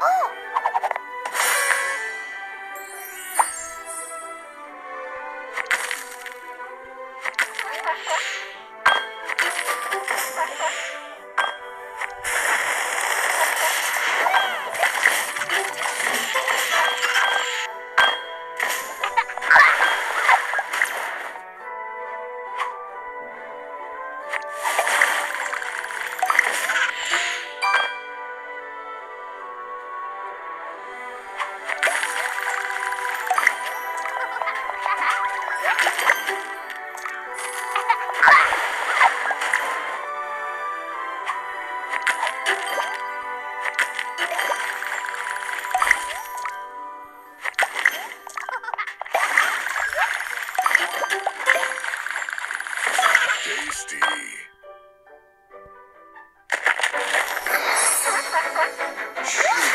Oh! tasty. Shoot.